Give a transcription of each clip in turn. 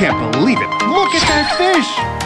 can't believe it. Look at that fish.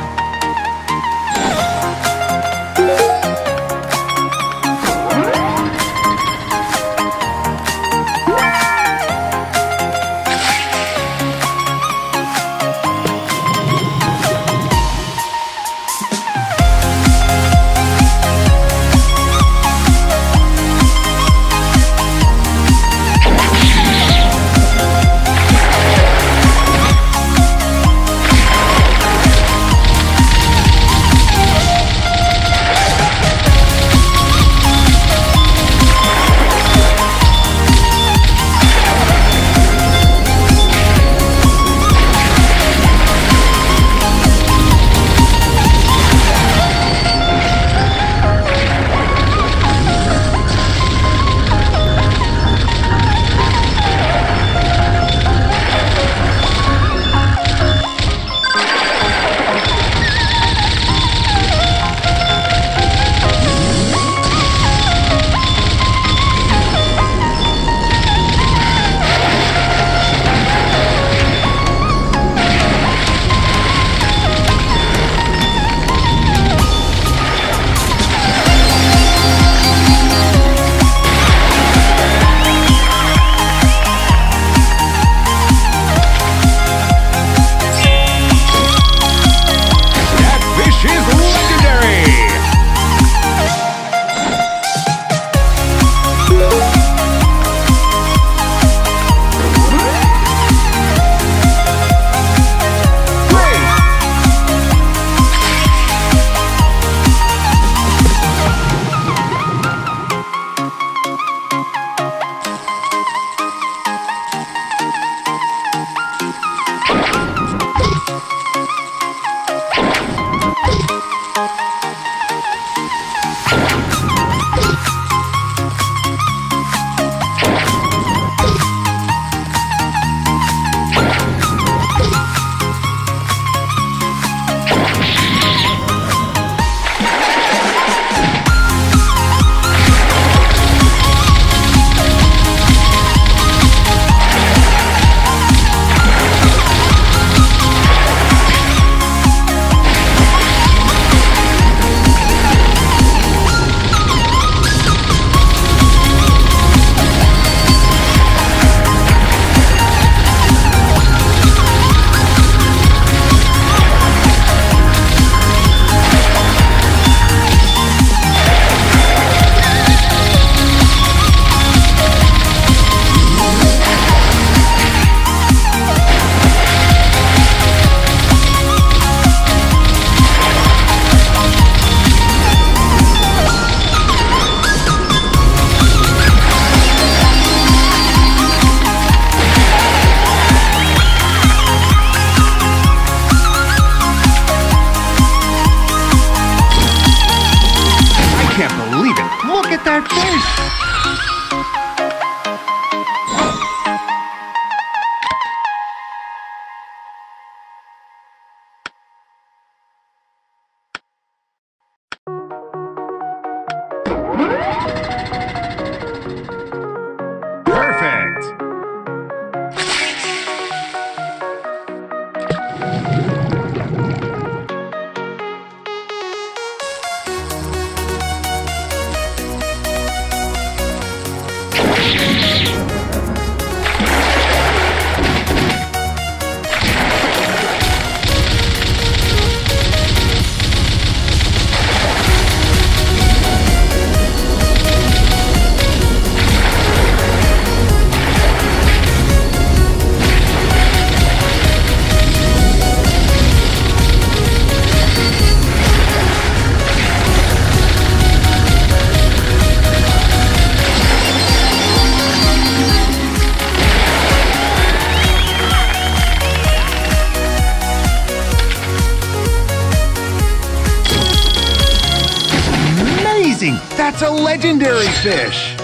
That's a legendary fish!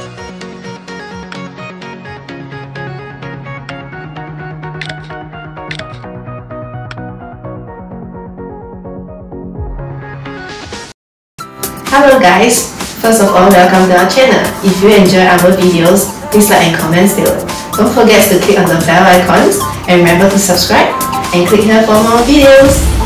Hello guys! First of all, welcome to our channel. If you enjoy our videos, please like and comment below. Don't forget to click on the bell icons and remember to subscribe and click here for more videos.